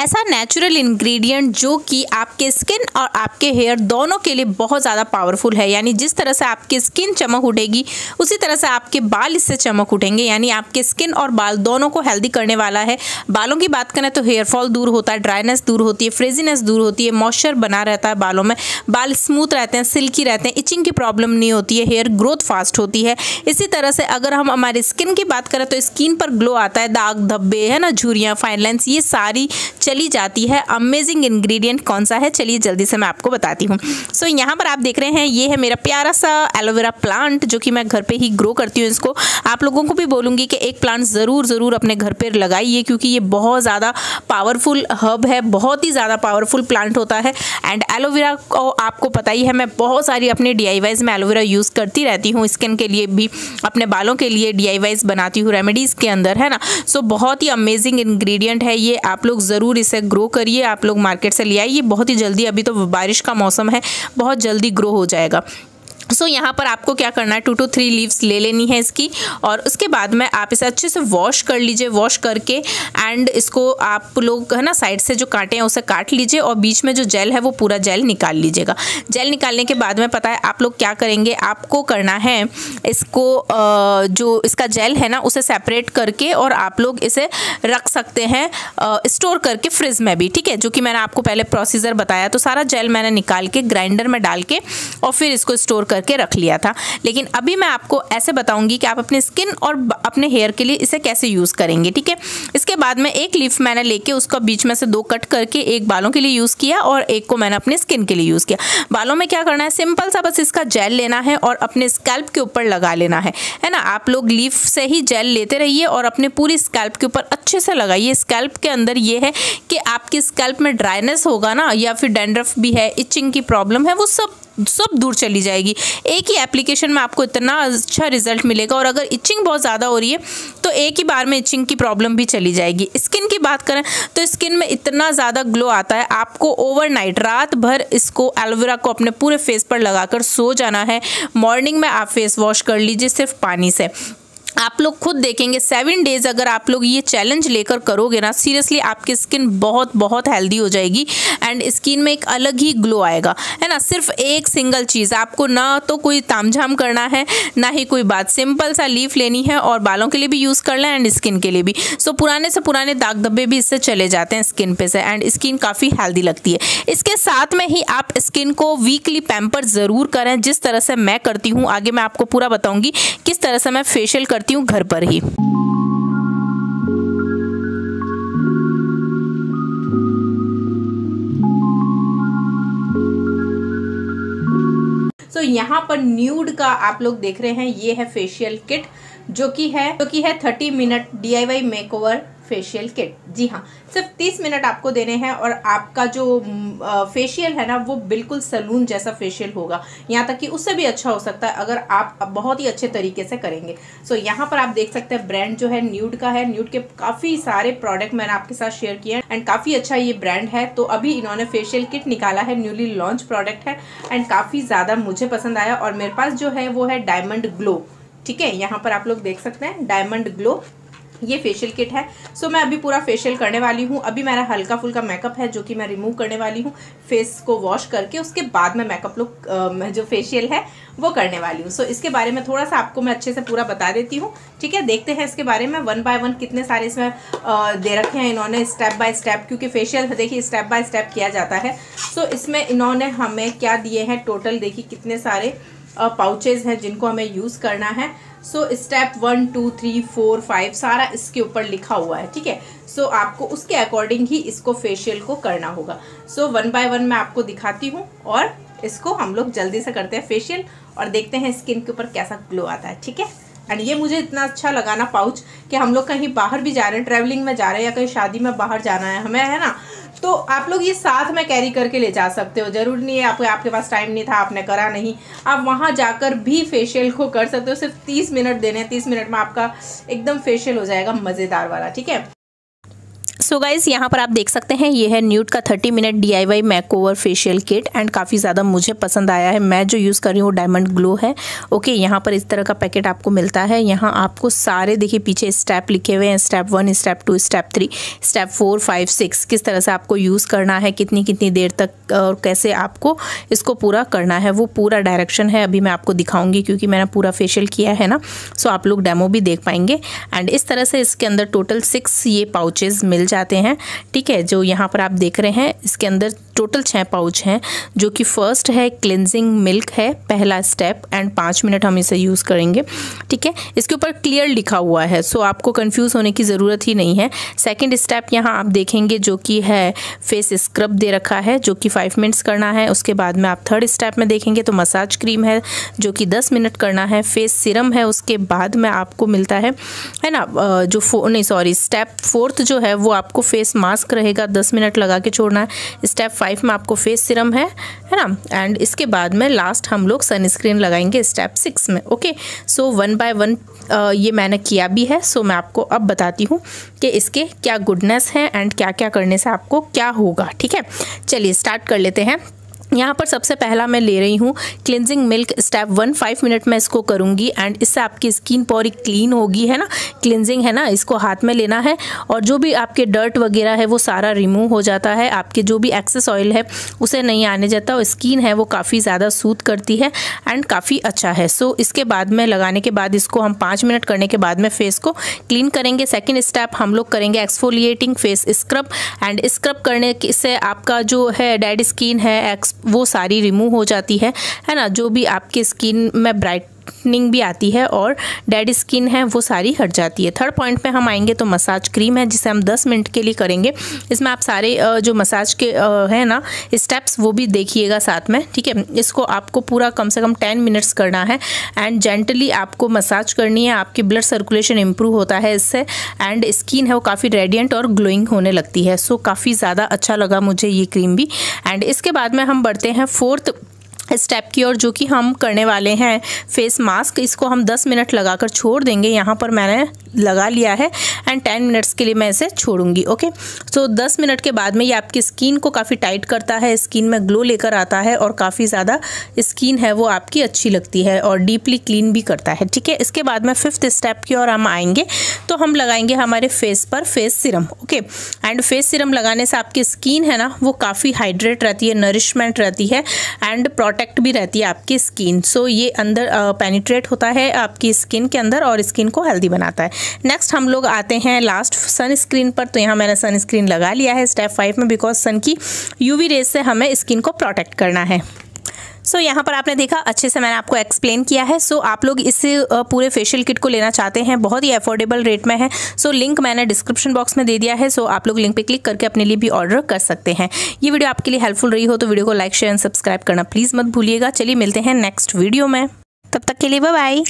ऐसा natural ingredient जो कि आपके स्किन और आपके हेयर दोनों के लिए बहुत ज़्यादा पावरफुल है। यानी जिस तरह से आपकी स्किन चमक उठेगी, उसी तरह से आपके बाल इससे चमक उठेंगे। यानी आपके स्किन और बाल दोनों को हेल्दी करने वाला है। बालों की बात करें तो हेयर फॉल दूर होता है ड्राइनेस दूर होती है फ्रेजीनेस दूर होती है मॉइस्चर बना रहता है बालों में। बाल स्मूथ रहते हैं सिल्की रहते हैं इचिंग की प्रॉब्लम नहीं होती है हेयर ग्रोथ फास्ट होती है। इसी तरह से अगर हम हमारे स्किन की बात करें तो स्किन पर ग्लो आता है, दाग धब्बे, है ना, झुरियाँ फाइन ये सारी चली जाती है। अमेजिंग इंग्रेडिएंट कौन सा है? चलिए जल्दी से मैं आपको बताती हूँ। सो so, यहाँ पर आप देख रहे हैं ये है मेरा प्यारा सा एलोवेरा प्लांट जो कि मैं घर पे ही ग्रो करती हूँ इसको। आप लोगों को भी बोलूँगी कि एक प्लांट ज़रूर ज़रूर अपने घर पर लगाइए क्योंकि ये बहुत ज़्यादा पावरफुल हर्ब है बहुत ही ज़्यादा पावरफुल प्लांट होता है। एंड एलोवेरा को आपको पता ही है मैं बहुत सारी अपने डी में एलोवेरा यूज़ करती रहती हूँ। स्किन के लिए भी अपने बालों के लिए डी बनाती हूँ रेमेडीज़ के अंदर है ना? सो so, बहुत ही अमेजिंग इंग्रेडिएंट है ये। आप लोग ज़रूर इसे ग्रो करिए, आप लोग मार्केट से ले आइए। बहुत ही जल्दी अभी तो बारिश का मौसम है, बहुत जल्दी ग्रो हो जाएगा। सो so, यहाँ पर आपको क्या करना है? टू टू थ्री लीव्स ले लेनी है इसकी और उसके बाद में आप इसे अच्छे से वॉश कर लीजिए वॉश करके एंड इसको आप लोग है ना साइड से जो काटे हैं उसे काट लीजिए और बीच में जो जेल है वो पूरा जेल निकाल लीजिएगा। जेल निकालने के बाद में पता है आप लोग क्या करेंगे? आपको करना है इसको जो इसका जेल है ना उसे सेपरेट करके और आप लोग इसे रख सकते हैं स्टोर करके फ्रिज में भी ठीक है? जो कि मैंने आपको पहले प्रोसीजर बताया तो सारा जेल मैंने निकाल के ग्राइंडर में डाल के और फिर इसको स्टोर कर करके रख लिया था। लेकिन अभी मैं आपको ऐसे बताऊँगी कि आप अपने स्किन और अपने हेयर के लिए इसे कैसे यूज़ करेंगे, ठीक है? इसके बाद में एक लीफ मैंने लेके उसका बीच में से दो कट करके एक बालों के लिए यूज़ किया और एक को मैंने अपने स्किन के लिए यूज़ किया। बालों में क्या करना है? सिंपल सा बस इसका जेल लेना है और अपने स्कैल्प के ऊपर लगा लेना है है ना? आप लोग लीफ से ही जेल लेते रहिए और अपने पूरी स्कैल्प के ऊपर अच्छे से लगाइए। स्कैल्प के अंदर ये है कि आपकी स्कैल्प में ड्राइनेस होगा ना, या फिर डेंड्रफ भी है, इचिंग की प्रॉब्लम है, वो सब सब दूर चली जाएगी। एक ही एप्लीकेशन में आपको इतना अच्छा रिज़ल्ट मिलेगा और अगर इचिंग बहुत ज़्यादा हो रही है तो एक ही बार में इचिंग की प्रॉब्लम भी चली जाएगी। स्किन की बात करें तो स्किन में इतना ज़्यादा ग्लो आता है, आपको ओवरनाइट रात भर इसको एलोवेरा को अपने पूरे फेस पर लगाकर सो जाना है। मॉर्निंग में आप फेस वॉश कर लीजिए, सिर्फ़ पानी से। आप लोग खुद देखेंगे सेवन डेज़ अगर आप लोग ये चैलेंज लेकर करोगे ना सीरियसली आपकी स्किन बहुत बहुत हेल्दी हो जाएगी एंड स्किन में एक अलग ही ग्लो आएगा। है ना? सिर्फ़ एक सिंगल चीज़, आपको ना तो कोई तामझाम करना है, ना ही कोई बात। सिंपल सा लीफ लेनी है और बालों के लिए भी यूज़ कर लें एंड स्किन के लिए भी। सो पुराने से पुराने दाग धब्बे भी इससे चले जाते हैं स्किन पे से एंड स्किन काफ़ी हेल्दी लगती है। इसके साथ में ही आप स्किन को वीकली पैम्पर ज़रूर करें। जिस तरह से मैं करती हूँ, आगे मैं आपको पूरा बताऊँगी, किस तरह से मैं फेशियल कर करती हूँ घर पर ही। सो यहाँ पर न्यूड का आप लोग देख रहे हैं, ये है फेशियल किट जो कि है, जो कि है thirty minute D I Y makeover facial kit जी हाँ सिर्फ़ तीस मिनट आपको देने हैं और आपका जो फेशियल है ना वो बिल्कुल सलून जैसा फेशियल होगा। यहाँ तक कि उससे भी अच्छा हो सकता है अगर आप बहुत ही अच्छे तरीके से करेंगे। सो so, यहाँ पर आप देख सकते हैं ब्रांड जो है न्यूड का है। न्यूड के काफ़ी सारे प्रोडक्ट मैंने आपके साथ शेयर किए हैं एंड काफ़ी अच्छा ये ब्रांड है। तो अभी इन्होंने फेशियल किट निकाला है न्यूली लॉन्च प्रोडक्ट है एंड काफ़ी ज़्यादा मुझे पसंद आया और मेरे पास जो है वो है डायमंड ग्लो ठीक है यहाँ पर आप लोग देख सकते हैं डायमंड ग्लो ये फेशियल किट है। सो मैं अभी पूरा फेशियल करने वाली हूँ। अभी मेरा हल्का फुल्का मेकअप है, जो कि मैं रिमूव करने वाली हूँ। फेस को वॉश करके, उसके बाद में मेकअप लुक जो फेशियल है, वो करने वाली हूँ। सो इसके बारे में थोड़ा सा आपको मैं अच्छे से पूरा बता देती हूँ। ठीक है? देखते हैं इसके बारे में। वन बाय वन कितने सारे इसमें दे रखे हैं इन्होंने स्टेप बाय स्टेप क्योंकि फेशियल देखिए स्टेप बाय स्टेप किया जाता है। सो इसमें इन्होंने हमें क्या दिए हैं? टोटल देखिए कितने सारे पाउचेज हैं जिनको हमें यूज़ करना है। So step one two three four five सारा इसके ऊपर लिखा हुआ है, ठीक है? सो आपको उसके अकॉर्डिंग ही इसको फेशियल को करना होगा। सो वन बाय वन मैं आपको दिखाती हूँ और इसको हम लोग जल्दी से करते हैं फेशियल और देखते हैं स्किन के ऊपर कैसा ग्लो आता है, ठीक है? एंड ये मुझे इतना अच्छा लगा ना पाउच कि हम लोग कहीं बाहर भी जा रहे हैं ट्रैवलिंग में जा रहे हैं या कहीं शादी में बाहर जाना है, हमें, है ना? तो आप लोग ये साथ में कैरी करके ले जा सकते हो। ज़रूर नहीं है, आपके आपके पास टाइम नहीं था, आपने करा नहीं। आप वहाँ जाकर भी फेशियल को कर सकते हो। सिर्फ़ तीस मिनट देने तीस मिनट में आपका एकदम फेशियल हो जाएगा, मज़ेदार वाला, ठीक है? सो गाइज़ यहाँ पर आप देख सकते हैं, ये है न्यूट का 30 minute D I Y makeover facial kit and काफ़ी ज़्यादा मुझे पसंद आया है। मैं जो यूज़ कर रही हूँ वो डायमंड ग्लो है। ओके यहाँ पर इस तरह का पैकेट आपको मिलता है। यहाँ आपको सारे, देखिए पीछे स्टेप लिखे हुए हैं step one step two step three step four five six किस तरह से आपको यूज़ करना है, कितनी कितनी देर तक, और कैसे आपको इसको पूरा करना है, वो पूरा डायरेक्शन है, अभी मैं आपको दिखाऊँगी क्योंकि मैंने पूरा फेशियल किया है ना। सो आप लोग डेमो भी देख पाएँगे। एंड इस तरह से इसके अंदर टोटल सिक्स ये पाउचेज मिल जाते हैं, ठीक है, जो यहाँ पर आप देख रहे हैं, इसके अंदर टोटल छः पाउच हैं, जो कि फ़र्स्ट है क्लिनजिंग मिल्क है, पहला स्टेप एंड पाँच मिनट हम इसे यूज़ करेंगे, ठीक है? इसके ऊपर क्लियर लिखा हुआ है सो आपको कंफ्यूज होने की ज़रूरत ही नहीं है। सेकेंड स्टेप यहाँ आप देखेंगे, जो कि है फेस स्क्रब दे रखा है, जो कि फाइव मिनट्स करना है, उसके बाद में आप थर्ड स्टेप में देखेंगे तो मसाज क्रीम है, जो कि दस मिनट करना है फेस सिरम है, उसके बाद में आपको मिलता है है ना? जो फो नहीं सॉरी स्टेप फोर्थ जो है, वो आपको फेस मास्क रहेगा, दस मिनट लगा के छोड़ना है। स्टेप फाइव में आपको फेस सिरम है है ना? एंड इसके बाद में लास्ट हम लोग सनस्क्रीन लगाएँगे स्टेप सिक्स में okay so one by one ये मैंने किया भी है सो मैं आपको अब बताती हूँ कि इसके क्या गुडनेस हैं एंड क्या क्या करने से आपको क्या होगा, ठीक है? चलिए स्टार्ट कर लेते हैं। यहाँ पर सबसे पहला मैं ले रही हूँ cleansing milk step one five minute में इसको करूँगी एंड इससे आपकी स्किन पूरी क्लीन होगी है ना? क्लिनजिंग है ना? इसको हाथ में लेना है और जो भी आपके डर्ट वगैरह है वो सारा रिमूव हो जाता है। आपके जो भी एक्सेस ऑयल है उसे नहीं आने जाता और स्किन है वो काफ़ी ज़्यादा सूद करती है एंड काफ़ी अच्छा है। सो so, इसके बाद में लगाने के बाद इसको हम पाँच मिनट करने के बाद में फेस को क्लीन करेंगे। सेकेंड स्टेप हम लोग करेंगे exfoliating face scrub and scrub करने से आपका जो है डेड स्किन है एक्स वो सारी रिमूव हो जाती है है ना? जो भी आपकी स्किन में ब्राइट वाइटनिंग भी आती है और डेड स्किन है, वो सारी हट जाती है। थर्ड पॉइंट पे हम आएँगे तो मसाज क्रीम है, जिसे हम 10 मिनट के लिए करेंगे। इसमें आप सारे जो मसाज के है ना स्टेप्स वो भी देखिएगा साथ में, ठीक है? इसको आपको पूरा कम से कम टेन मिनट्स करना है एंड जेंटली आपको मसाज करनी है, आपकी ब्लड सर्कुलेशन इम्प्रूव होता है इससे एंड स्किन है वो काफ़ी रेडियंट और ग्लोइंग होने लगती है। सो काफ़ी ज़्यादा अच्छा लगा मुझे ये क्रीम भी एंड इसके बाद में हम बढ़ते हैं फोर्थ स्टेप की और जो कि हम करने वाले हैं फेस मास्क इसको हम 10 मिनट लगाकर छोड़ देंगे। यहाँ पर मैंने लगा लिया है एंड टेन मिनट्स के लिए मैं इसे छोड़ूँगी ओके सो 10 मिनट के बाद में ये आपकी स्किन को काफ़ी टाइट करता है स्किन में ग्लो लेकर आता है और काफ़ी ज़्यादा स्किन है वो आपकी अच्छी लगती है और डीपली क्लीन भी करता है ठीक है? इसके बाद में फिफ्थ स्टेप की और हम आएँगे तो हम लगाएँगे हमारे फेस पर face serum okay and face serum लगाने से आपकी स्किन है ना वो काफ़ी हाइड्रेट रहती है नरिशमेंट रहती है एंड प्रोटेक्ट भी रहती है आपकी स्किन सो so, ये अंदर पेनिट्रेट होता है आपकी स्किन के अंदर और स्किन को हेल्दी बनाता है। नेक्स्ट हम लोग आते हैं लास्ट सनस्क्रीन पर। तो यहाँ मैंने सनस्क्रीन लगा लिया है स्टेप फाइव में बिकॉज़ सन की यूवी रेज से हमें स्किन को प्रोटेक्ट करना है। सो so, यहाँ पर आपने देखा अच्छे से मैंने आपको एक्सप्लेन किया है। सो so, आप लोग इस पूरे फेशियल किट को लेना चाहते हैं बहुत ही अफोर्डेबल रेट में है। सो so, लिंक मैंने डिस्क्रिप्शन बॉक्स में दे दिया है। सो so, आप लोग लिंक पे क्लिक करके अपने लिए भी ऑर्डर कर सकते हैं। ये वीडियो आपके लिए हेल्पफुल रही हो तो वीडियो को लाइक शेयर एंड सब्सक्राइब करना प्लीज़ मत भूलिएगा। चलिए मिलते हैं नेक्स्ट वीडियो में। तब तक के लिए बाय